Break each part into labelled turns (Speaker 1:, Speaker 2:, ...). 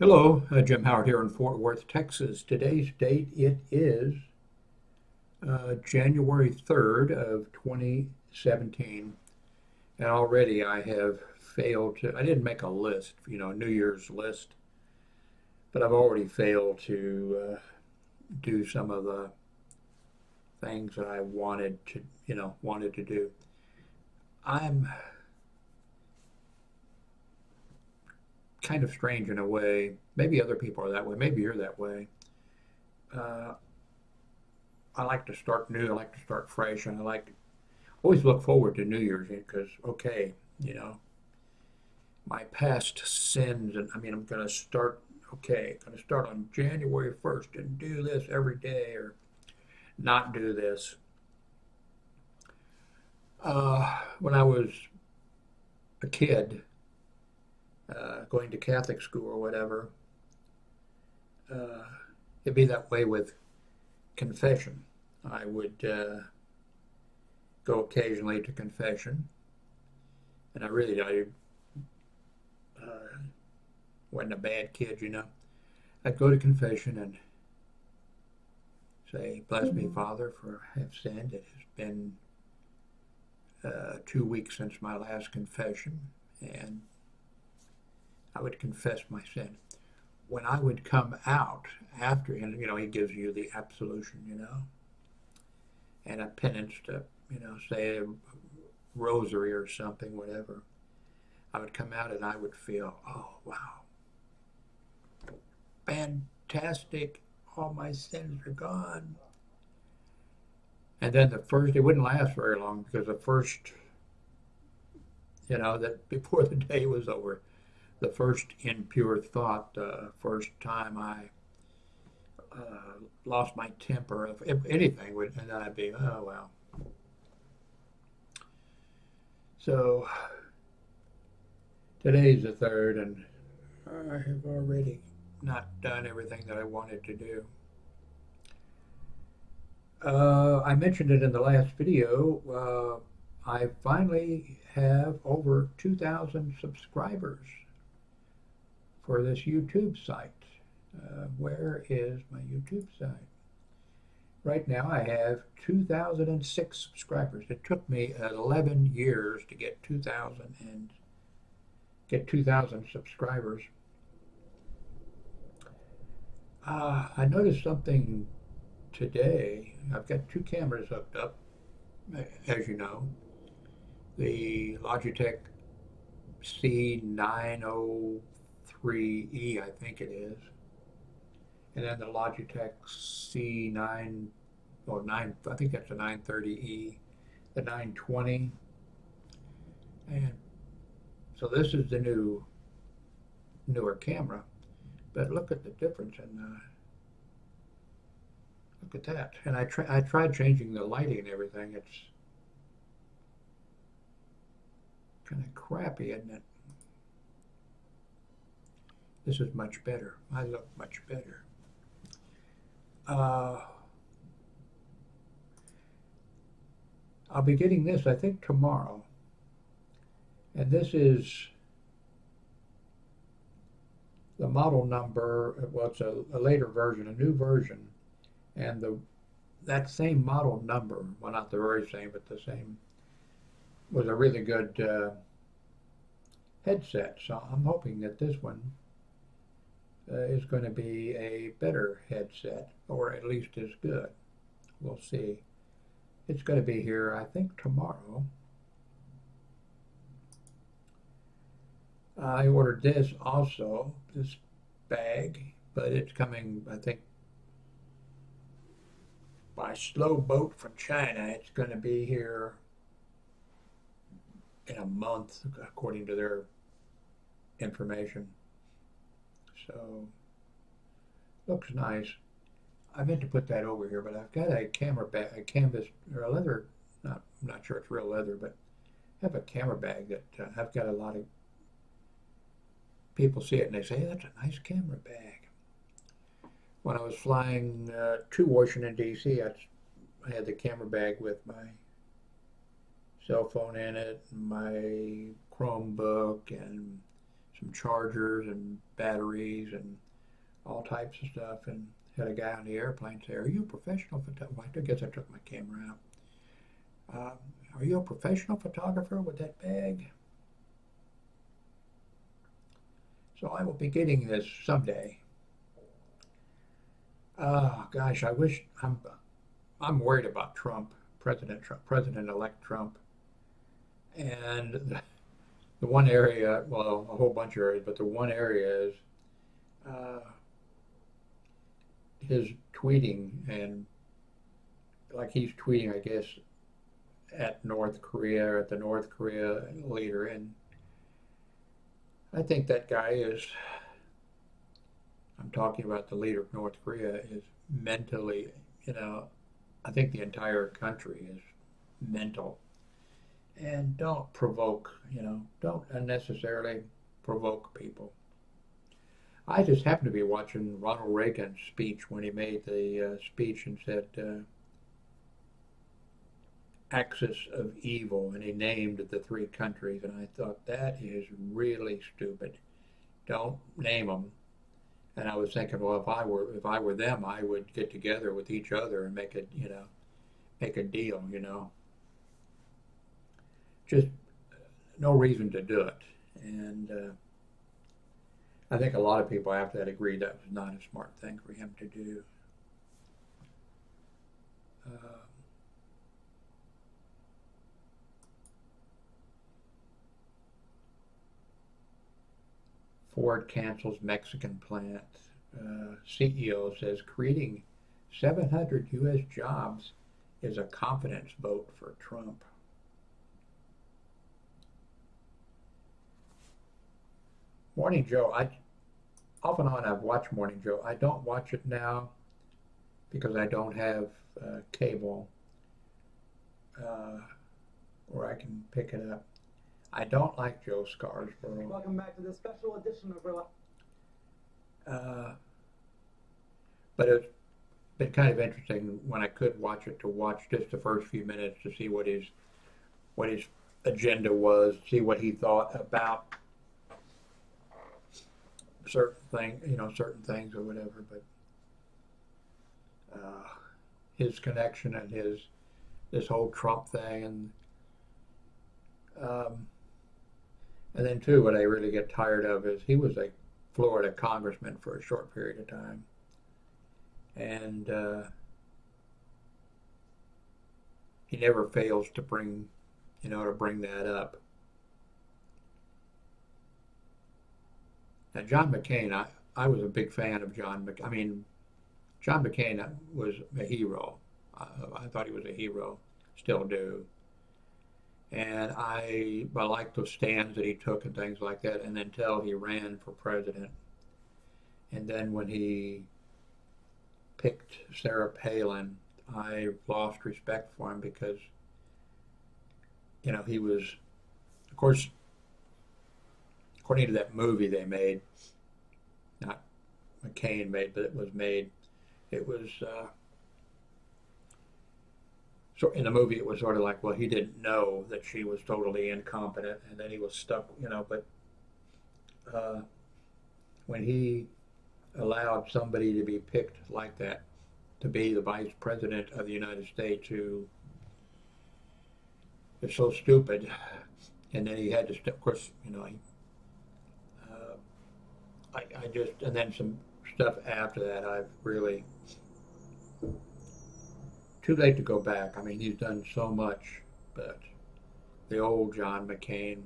Speaker 1: Hello, uh, Jim Howard here in Fort Worth, Texas. Today's date it is uh, January 3rd of 2017, and already I have failed to. I didn't make a list, you know, New Year's list, but I've already failed to uh, do some of the things that I wanted to, you know, wanted to do. I'm kind of strange in a way. Maybe other people are that way. Maybe you're that way. Uh, I like to start new. I like to start fresh, and I like to always look forward to New Year's because, okay, you know, my past sins, and I mean, I'm to start. Okay, going to start on January 1st and do this every day, or not do this. Uh, when I was a kid, uh, going to Catholic school or whatever, uh, it'd be that way with confession. I would uh, go occasionally to confession, and I really I uh, wasn't a bad kid, you know. I'd go to confession and say, "Bless me, Father, for I have sinned. It has been uh, two weeks since my last confession, and I would confess my sin. When I would come out after, and you know, he gives you the absolution, you know, and a penance to, you know, say a rosary or something, whatever. I would come out and I would feel, oh, wow, fantastic. All my sins are gone. And then the first, it wouldn't last very long because the first, you know, that before the day was over, the first impure thought, the uh, first time I uh, lost my temper, if anything, would, and I'd be, oh well. So today's the third, and I have already not done everything that I wanted to do. Uh, I mentioned it in the last video. Uh, I finally have over 2,000 subscribers for this YouTube site. Uh, where is my YouTube site? Right now I have 2,006 subscribers. It took me 11 years to get 2,000 and get 2,000 subscribers. Uh, I noticed something today. I've got two cameras hooked up, as you know. The Logitech C90 3E, I think it is. And then the Logitech C9, or 9, I think that's a 930E, the 920. And so this is the new, newer camera. But look at the difference in, uh, look at that. And I, try, I tried changing the lighting and everything. It's kind of crappy, isn't it? This is much better. I look much better. Uh, I'll be getting this, I think, tomorrow. And this is the model number, well, it's a, a, later version, a new version. And the that same model number, well, not the very same, but the same, was a really good uh, headset. So I'm hoping that this one uh, Uh, is going to be a better headset, or at least as good. We'll see. It's going to be here, I think, tomorrow. I ordered this also, this bag, but it's coming, I think, by slow boat from China. It's going to be here in a month, according to their information. So looks nice. I meant to put that over here, but I've got a camera bag, a canvas or a leather. Not, I'm not sure it's real leather, but I have a camera bag that uh, I've got a lot of people see it and they say, hey, "That's a nice camera bag." When I was flying uh, to Washington D.C., I, I had the camera bag with my cell phone in it, my Chromebook, and some chargers and batteries and all types of stuff. And had a guy on the airplane say, "Are you a professional photographer?" I guess I took my camera out. Um, are you a professional photographer with that bag? So I will be getting this someday. Oh gosh, I wish I'm I'm worried about Trump, President Trump, President-elect Trump, and the, one area, well, a whole bunch of areas, but the one area is uh, his tweeting and like he's tweeting, I guess, at North Korea, at the North Korea leader, and I think that guy is, I'm talking about the leader of North Korea, is mentally, you know, I think the entire country is mental. And don't provoke, you know, don't unnecessarily provoke people. I just happened to be watching Ronald Reagan's speech when he made the uh, speech and said, uh, axis of evil, and he named the three countries, and I thought that is really stupid. Don't name them. And I was thinking, well, if I were if I were them, I would get together with each other and make a you know, make a deal, you know. Just no reason to do it, and uh, I think a lot of people after that agreed that was not a smart thing for him to do. Uh, Ford cancels Mexican plant. Uh, CEO says creating 700 U.S. jobs is a confidence vote for Trump. Morning Joe, I off and on I've watched Morning Joe. I don't watch it now because I don't have uh, cable uh, where I can pick it up. I don't like Joe Scarborough.
Speaker 2: Welcome back to the special edition of.
Speaker 1: Uh, but it's been kind of interesting when I could watch it to watch just the first few minutes to see what his what his agenda was, see what he thought about certain thing, you know, certain things or whatever. But uh, his connection and his this whole Trump thing and um, and then, too, what I really get tired of is he was a Florida congressman for a short period of time. And uh, he never fails to bring, you know, to bring that up. Now, John McCain, I, I was a big fan of John McCain. I mean, John McCain was a hero. I, thought he was a hero, still do and I, I liked the stands that he took and things like that. And until he ran for president, and then when he picked Sarah Palin, I lost respect for him because, you know, he was, of course, according to that movie they made, not McCain made, but it was made, it was. Uh, so in the movie it was sort of like well he didn't know that she was totally incompetent and then he was stuck you know but uh, when he allowed somebody to be picked like that to be the vice president of the united states who is so stupid and then he had to of course you know he, I, I just and then some stuff after that i've really too late to go back. I mean, he's done so much, but the old John McCain.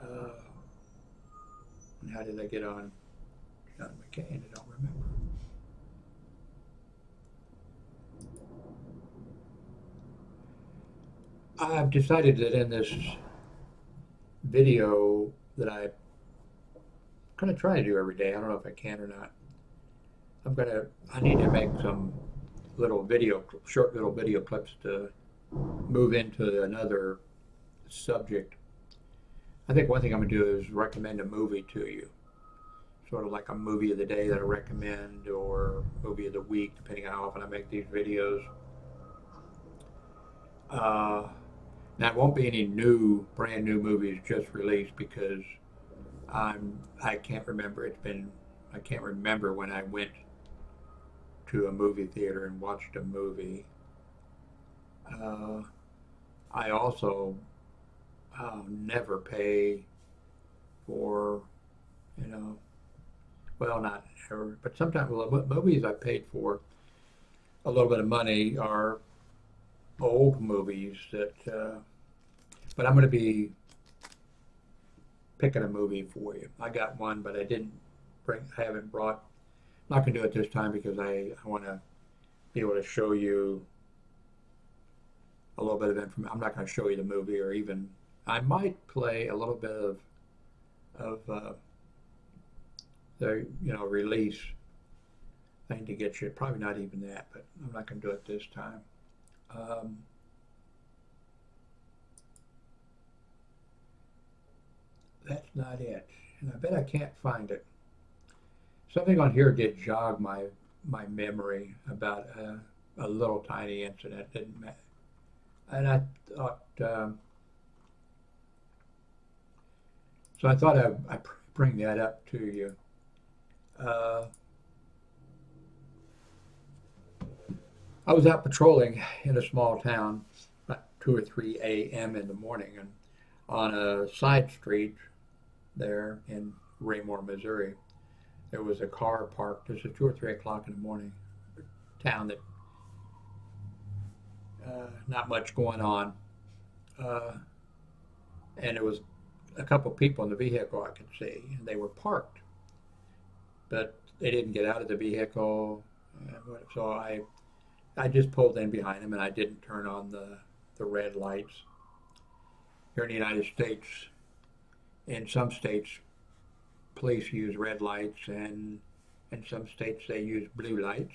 Speaker 1: Uh, how did I get on John McCain? I don't remember. I've decided that in this video that I'm going to try to do every day, I don't know if I can or not, I'm gonna, I need to make some little video, short little video clips to move into another subject. I think one thing I'm gonna do is recommend a movie to you. Sort of like a movie of the day that I recommend or movie of the week, depending on how often I make these videos. Uh, Now, it won't be any new, brand new movies just released because I'm I can't remember. It's been I can't remember when I went to a movie theater and watched a movie. Uh, I also uh, never pay for, you know, well, not ever, but sometimes well, movies I paid for a little bit of money are old movies that. Uh, but I'm going to be picking a movie for you. I got one, but I didn't bring. I haven't brought. I'm not going to do it this time because I, I want to be able to show you a little bit of information. I'm not going to show you the movie or even. I might play a little bit of of uh, the you know release thing to get you. Probably not even that, but I'm not going to do it this time. Um, that's not it, and I bet I can't find it. Something on here did jog my my memory about a, a little tiny incident. Didn't and I thought. Um, so I thought I, I'd bring that up to you. Uh, I was out patrolling in a small town about 2 or 3 a.m. in the morning and on a side street there in Raymore, Missouri. There was a car parked. This was 2 or 3 o'clock in the morning. Town that uh, not much going on. Uh, and there was a couple people in the vehicle I could see, and they were parked. But they didn't get out of the vehicle. Uh, so I I just pulled in behind them and I didn't turn on the, the red lights. Here in the United States, in some states, police use red lights and in some states they use blue lights.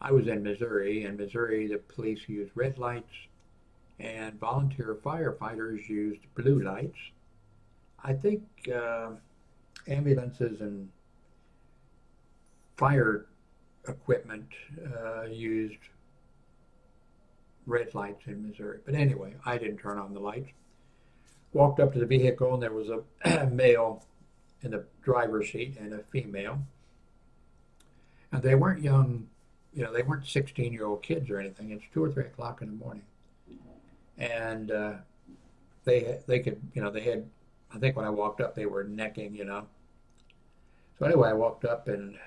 Speaker 1: I was in Missouri. In Missouri, the police used red lights and volunteer firefighters used blue lights. I think uh, ambulances and fire equipment uh, used red lights in Missouri. But anyway, I didn't turn on the lights. Walked up to the vehicle, and there was a male in the driver's seat and a female. And they weren't young, you know, they weren't 16 year old kids or anything. It's two or three o'clock in the morning. And uh, they, they could, you know, they had, I think when I walked up, they were necking, you know. So anyway, I walked up and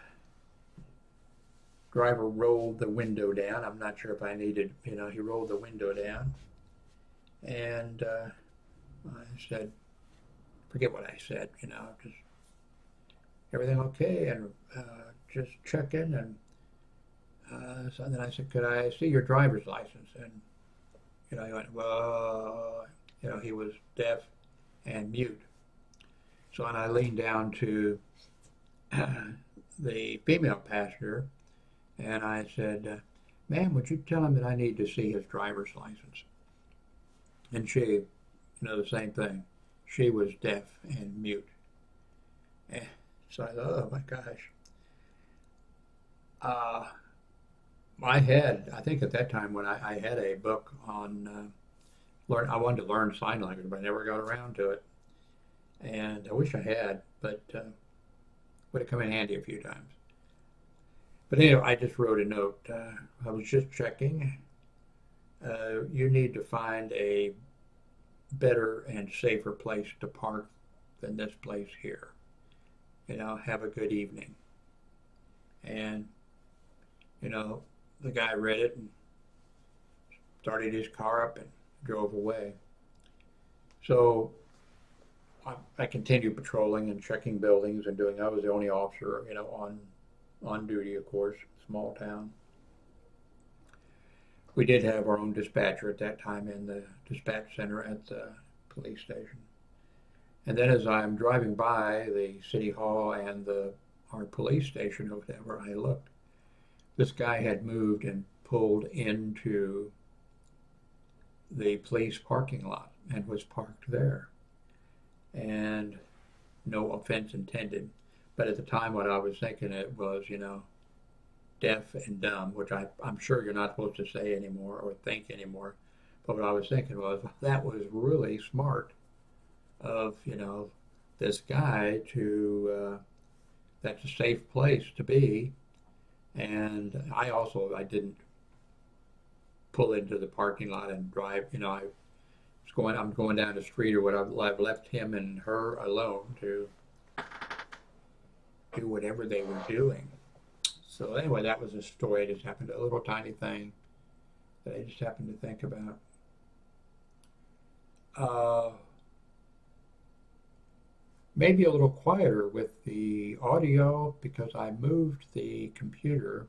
Speaker 1: driver rolled the window down. I'm not sure if I needed, you know, he rolled the window down. And uh, I said, forget what I said, you know, just everything okay and uh, just check in. And uh, so then I said, could I see your driver's license? And, you know, he went, well, you know, he was deaf and mute. So and I leaned down to the female passenger and I said, uh, ma'am, would you tell him that I need to see his driver's license? And she, know, the same thing. She was deaf and mute. And so I thought, oh my gosh. Uh, I had, I think at that time when I, I had a book on, uh, learn, I wanted to learn sign language, but I never got around to it. And I wish I had, but uh, would have come in handy a few times. But anyway, I just wrote a note. Uh, I was just checking. Uh, you need to find a better and safer place to park than this place here. You know, have a good evening. And, you know, the guy read it and started his car up and drove away. So I, I continued patrolling and checking buildings and doing. I was the only officer, you know, on on duty, of course, small town. We did have our own dispatcher at that time in the dispatch center at the police station. And then as I'm driving by the city hall and the our police station or whatever, I looked. This guy had moved and pulled into the police parking lot and was parked there. And no offense intended. But at the time, what I was thinking it was, you know, deaf and dumb, which I, I'm sure you're not supposed to say anymore or think anymore. But what I was thinking was that was really smart of you know this guy to uh, that's a safe place to be, and I also I didn't pull into the parking lot and drive. You know I was going I'm going down the street or what I've, I've left him and her alone to do whatever they were doing. So anyway, that was a story. It just happened, a little tiny thing that I just happened to think about. Uh, maybe a little quieter with the audio because I moved the computer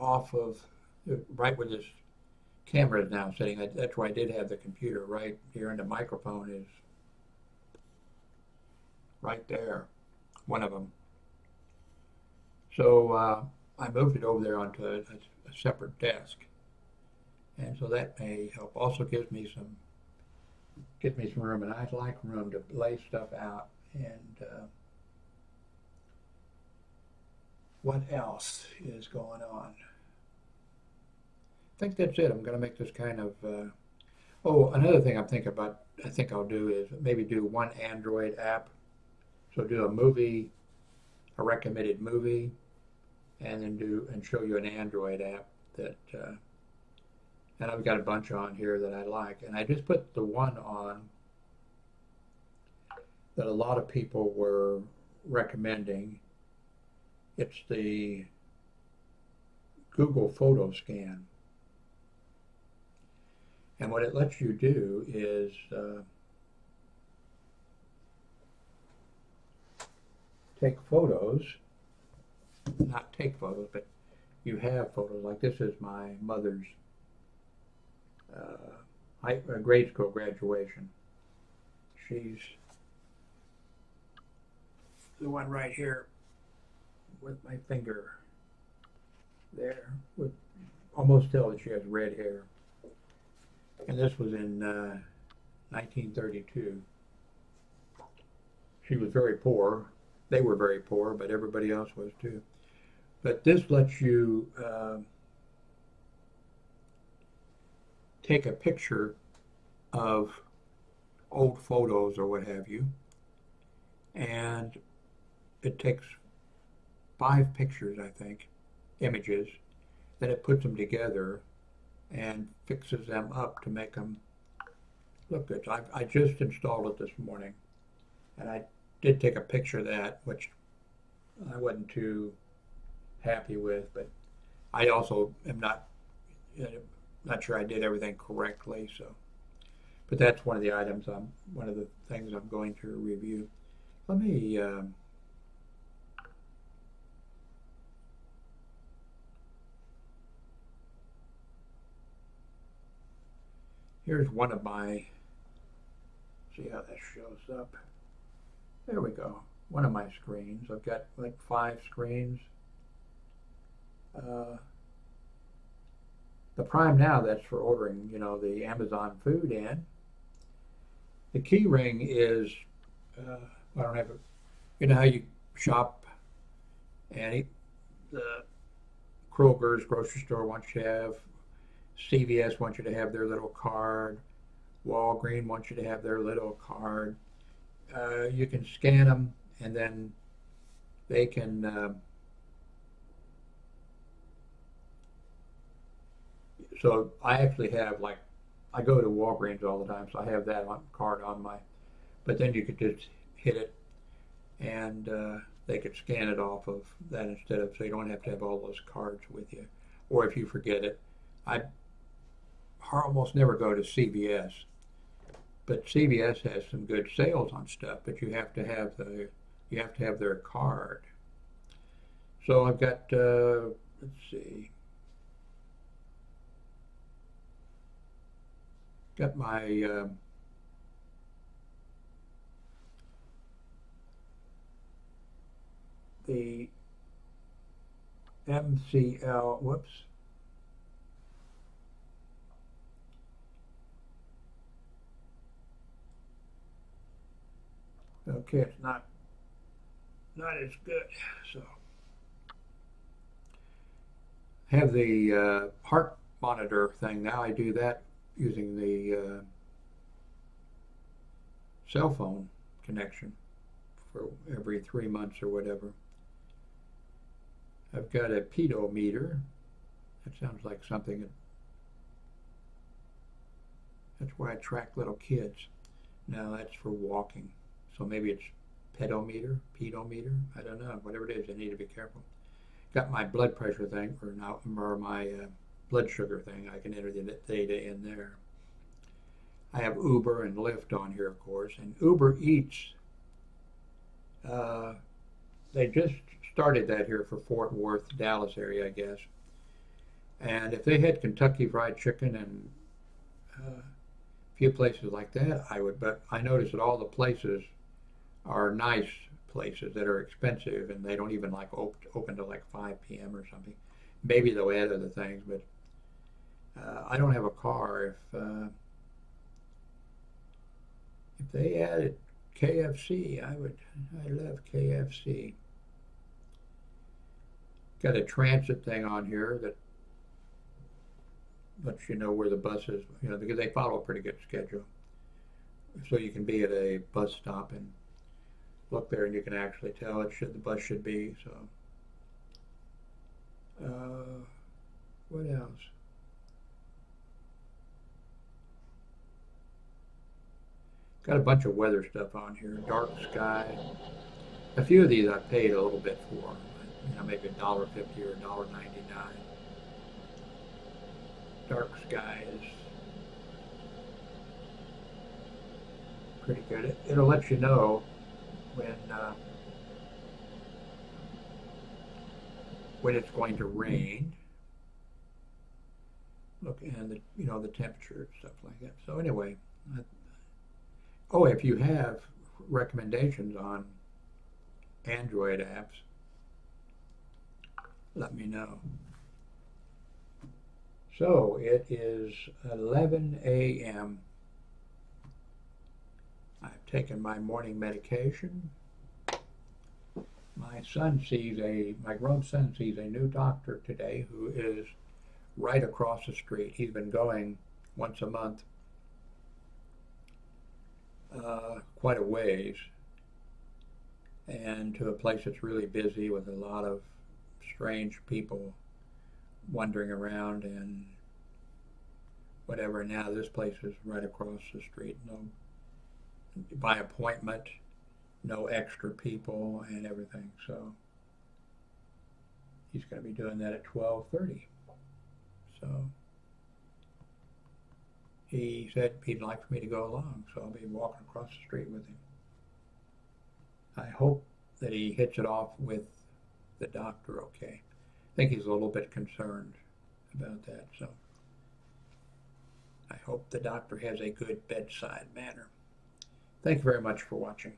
Speaker 1: off of right where this camera is now sitting. That's where I did have the computer right here, and the microphone is right there, one of them. So uh, I moved it over there onto a, a, separate desk, and so that may help. Also gives me some gives me some room, and I'd like room to lay stuff out. And uh, what else is going on? I think that's it. I'm going to make this kind of. Uh, oh, another thing I'm thinking about. I think I'll do is maybe do one Android app. So do a movie, a recommended movie, and then do and show you an Android app that. Uh, and I've got a bunch on here that I like, and I just put the one on that a lot of people were recommending. It's the Google Photo Scan. And what it lets you do is uh, take photos, not take photos, but you have photos. Like this is my mother's uh, high, uh, grade school graduation. She's the one right here with my finger there. With almost tell that she has red hair. And this was in uh, 1932. She was very poor. They were very poor, but everybody else was too. But this lets you uh, take a picture of old photos or what have you, and it takes five pictures, I think, images, then it puts them together and fixes them up to make them look good. I, I just installed it this morning, and I did take a picture of that, which I wasn't too happy with, but I also am not not sure I did everything correctly. So, but that's one of the items I'm one of the things I'm going to review. Let me. Um, Here's one of my, see how that shows up. There we go. One of my screens. I've got like five screens. Uh, the Prime Now, that's for ordering, you know, the Amazon food in. The key ring is, uh, I don't have it, you know how you shop and the Kroger's grocery store wants you to have, CVS wants you to have their little card, Walgreens wants you to have their little card. Uh, you can scan them and then they can So I actually have like, I go to Walgreens all the time, so I have that on, card on my, but then you could just hit it and uh, they could scan it off of that instead of, so you don't have to have all those cards with you. Or if you forget it, I almost never go to CVS, but CVS has some good sales on stuff, but you have to have the, you have to have their card. So I've got, uh, let's see, got my uh, the MCL, whoops. Okay, it's not not as good. So have the uh, heart monitor thing now. I do that using the uh, cell phone connection for every three months or whatever. I've got a pedometer. That sounds like something that, that's where I track little kids. Now that's for walking. So maybe it's pedometer, pedometer. I don't know. Whatever it is, I need to be careful. Got my blood pressure thing, or now, or my uh, blood sugar thing. I can enter the data in there. I have Uber and Lyft on here, of course, and Uber Eats. Uh, they just started that here for Fort Worth, Dallas area, I guess. And if they had Kentucky Fried Chicken and uh, a few places like that, I would. But I noticed that all the places are nice places that are expensive, and they don't even like op- open to like 5 p.m. or something. Maybe they'll add other things, but uh, I don't have a car. If uh, if they added KFC, I would. I love KFC. Got a transit thing on here that lets you know where the bus is. You know because they follow a pretty good schedule, so you can be at a bus stop and look there, and you can actually tell it should the bus should be. So, uh, what else? Got a bunch of weather stuff on here. Dark sky. A few of these I paid a little bit for. You know, maybe a dollar fifty or a dollar ninety nine. Dark sky is pretty good. It, it'll let you know when uh, when it's going to rain. Look, and the you know the temperature and stuff like that. So anyway, I, oh, if you have recommendations on Android apps, let me know. So it is 11 a.m. I've taken my morning medication. My son sees a, my grown son sees a new doctor today who is right across the street. He's been going once a month, uh, quite a ways, and to a place that's really busy with a lot of strange people wandering around and whatever. Now this place is right across the street. No by appointment, no extra people and everything. So he's going to be doing that at 12:30. So he said he'd like for me to go along, so I'll be walking across the street with him. I hope that he hits it off with the doctor okay. I think he's a little bit concerned about that, so I hope the doctor has a good bedside manner. Thank you very much for watching.